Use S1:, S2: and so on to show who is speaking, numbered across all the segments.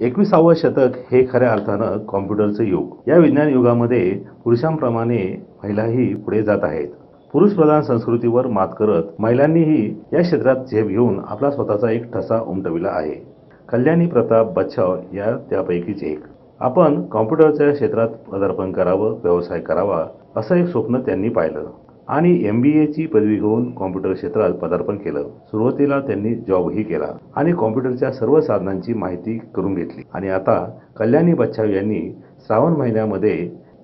S1: एकविसावं शतक हे खऱ्या अर्थानं कॉम्प्युटरचं युग. या विज्ञान युगामध्ये पुरुषांप्रमाणे महिलाही पुढे जात आहेत. पुरुषप्रधान संस्कृतीवर मात करत महिलांनीही या क्षेत्रात झेप घेऊन आपला स्वतःचा एक ठसा उमटविला आहे. कल्याणी प्रताप बच्छाव या त्यापैकीच एक. आपण कॉम्प्युटरच्या क्षेत्रात पदार्पण करावं व्यवसाय करावा असं एक स्वप्न त्यांनी पाहिलं. आणि एम बी एची पदवी घेऊन कॉम्प्युटर क्षेत्रात पदार्पण केलं. सुरुवातीला त्यांनी जॉबही केला आणि कॉम्प्युटरच्या सर्व साधनांची माहिती करून घेतली. आणि आता कल्याणी बच्छाव यांनी श्रावण महिन्यामध्ये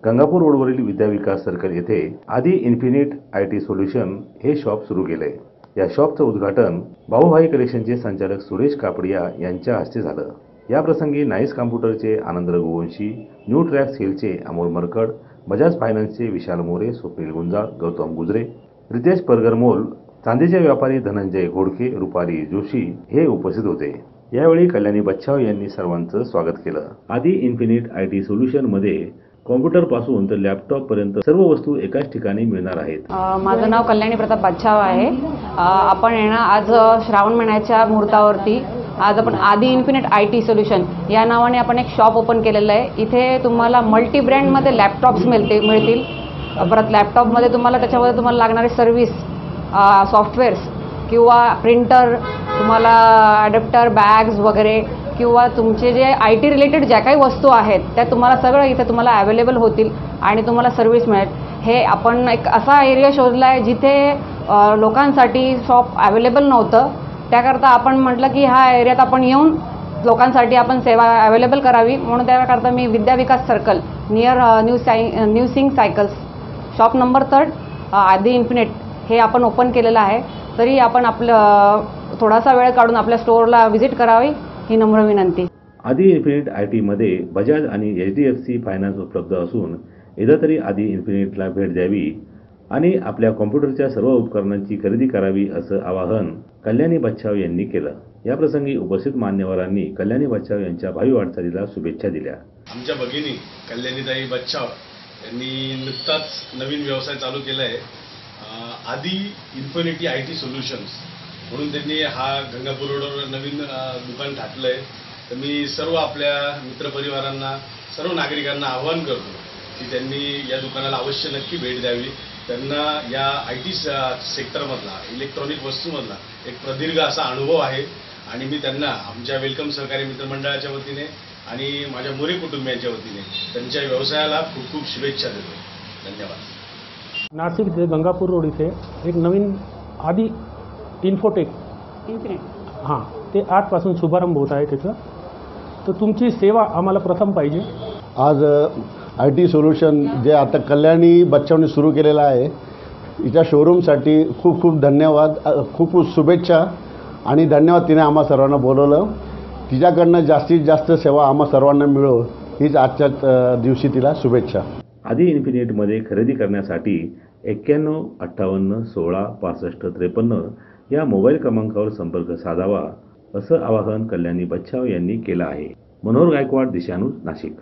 S1: गंगापूर रोडवरील विद्या विकास सर्कल येथे Aadhi infinite I T solution हे शॉप सुरू केले. या शॉपचं उद्घाटन भाऊभाई कलेक्शनचे संचालक सुरेश कापडिया यांच्या हस्ते झालं. याप्रसंगी नाईस कॉम्प्युटरचे आनंद रघुवंशी न्यू ट्रॅक्स हिलचे अमोल मरकड बजाज फायनान्सचे विशाल मोरे स्वप्नील गुंजाळ गौतम गुजरे रितेश परगरमोल चांदीचे व्यापारी धनंजय घोडके रुपाली जोशी हे उपस्थित होते. यावेळी कल्याणी बच्छाव यांनी सर्वांचं स्वागत केलं. आधी इन्फिनिट आय टी सोल्युशनमध्ये कॉम्प्युटरपासून तर लॅपटॉप पर्यंत सर्व वस्तू एकाच ठिकाणी मिळणार आहेत.
S2: माझं नाव कल्याणी प्रताप बादशाह आहे. आपण येणार आज श्रावण महिन्याच्या मुहूर्तावरती आज आपण आधी इन्फिनिट आय टी सोल्युशन या नावाने आपण एक शॉप ओपन केलेलं आहे. इथे तुम्हाला मल्टी ब्रँडमध्ये लॅपटॉप्स मिळते मिळतील. परत लॅपटॉपमध्ये तुम्हाला त्याच्यामध्ये तुम्हाला लागणारे सर्व्हिस सॉफ्टवेअर्स किंवा प्रिंटर तुम्हाला ॲडॅप्टर बॅग्स वगैरे किंवा तुमचे जे आय टी रिलेटेड ज्या काही वस्तू आहेत त्या तुम्हाला सगळं इथे तुम्हाला अवेलेबल होतील आणि तुम्हाला सर्व्हिस मिळेल. हे आपण एक असा एरिया शोधला आहे जिथे लोकांसाठी शॉप अवेलेबल नव्हतं. त्याकरता आपण म्हटलं की ह्या एरियात आपण येऊन लोकांसाठी आपण सेवा अवेलेबल करावी. म्हणून त्याकरता मी Vidya Vikas circle near new Sai new Singh cycles shop number third Aadhi infinite हे आपण ओपन केलेलं आहे. तरी आपण आपलं uh, थोडासा वेळ काढून आपल्या स्टोअरला व्हिजिट करावी ही नम्र विनंती.
S1: आधी इन्फिनिट आय टीमध्ये बजाज आणि H D F C finance उपलब्ध असून एकदा तरी आधी इन्फिनिटला भेट द्यावी. आणि आपल्या कॉम्प्युटरच्या सर्व उपकरणांची खरेदी करावी असं आवाहन कल्याणी बच्छाव यांनी केलं. याप्रसंगी उपस्थित मान्यवरांनी कल्याणी बच्छाव यांच्या भावी वाटचालीला शुभेच्छा दिल्या.
S3: आमच्या भगिनी कल्याणीताई बच्चाव यांनी नुकताच नवीन व्यवसाय चालू केला आहे आधी इन्फिनिटी आय टी सोल्युशन्स. म्हणून त्यांनी हा गंगापूर रोडवर नवीन दुकान टाकलं आहे तर मी सर्व आपल्या मित्रपरिवारांना सर्व नागरिकांना आवाहन करतो की त्यांनी या दुकानाला अवश्य नक्की भेट द्यावी. त्यांना या आय टी सेक्टरमधला इलेक्ट्रॉनिक वस्तूमधला एक प्रदीर्घ असा अनुभव आहे. आणि मी त्यांना आमच्या वेलकम सहकारी मित्रमंडळाच्या वतीने आणि माझ्या मोरे कुटुंबियांच्या वतीने त्यांच्या व्यवसायाला खूप खूप शुभेच्छा देतो. धन्यवाद.
S4: नाशिक जे गंगापूर रोड इथे एक नवीन आधी इन्फोटेक. हां ते आजपासून शुभारंभ होत आहे त्याचं तर तुमची सेवा आम्हाला प्रथम पाहिजे.
S5: आज आय टी सोल्युशन जे आता कल्याणी बच्चावनी सुरू केलेलं आहे हिच्या शोरूमसाठी खूप खूप धन्यवाद खूप खूप शुभेच्छा आणि धन्यवाद तिने आम्हा सर्वांना बोलवलं. तिच्याकडनं जास्तीत जास्त सेवा आम्हा सर्वांना मिळो हीच आजच्या दिवशी तिला शुभेच्छा.
S1: आधी इन्फिनिटमध्ये खरेदी करण्यासाठी एक्क्याण्णव अठ्ठावन्न सोळा पासष्ट त्रेपन्न या मोबाईल क्रमांकावर संपर्क साधावा असं आवाहन कल्याणी बच्छाव यांनी केलं आहे. मनोहर गायकवाड दिशानूज नाशिक.